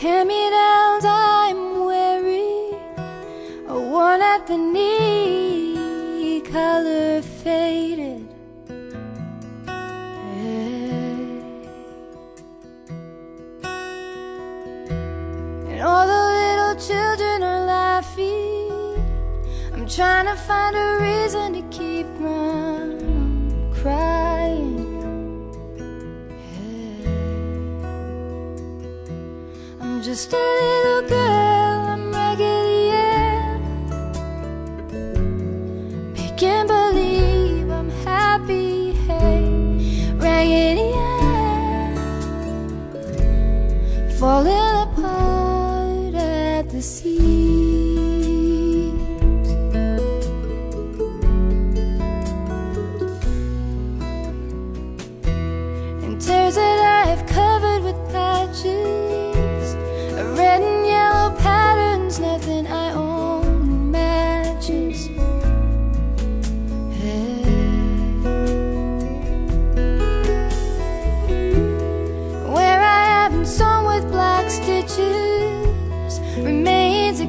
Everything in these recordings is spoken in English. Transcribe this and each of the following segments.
These hand-me-downs I'm wearing are worn at the knee, color faded. And all the little children are laughing. I'm trying to find a reason to keep from crying. Just a little girl,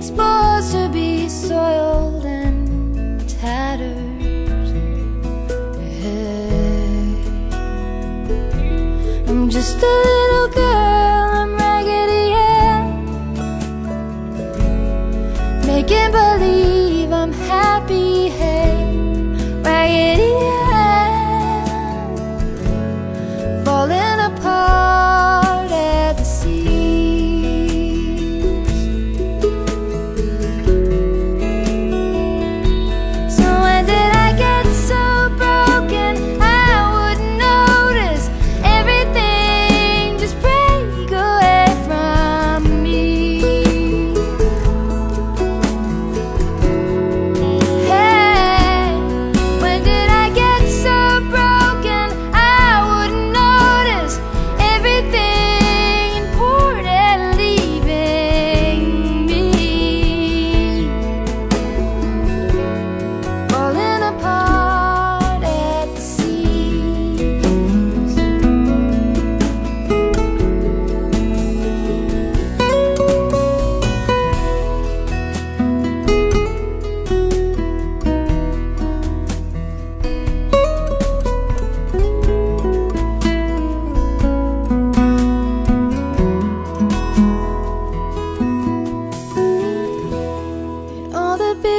exposed to be soiled and tattered. I'm just a little girl, I'm Raggedy Ann. Making believe I'm happy,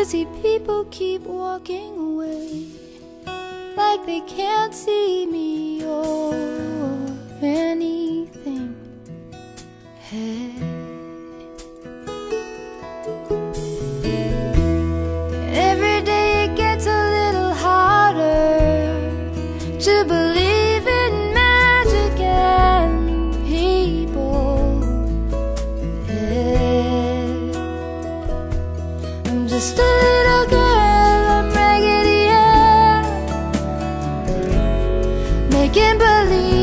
busy people keep walking away Like they can't see me or anything hey. Every day it gets a little harder To believe in magic and people. I'm just Can't believe